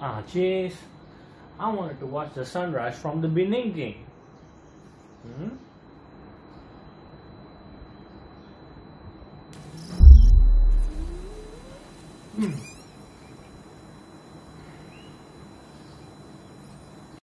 Ah, jeez. I wanted to watch the sunrise from the beginning. Hmm? Hmm.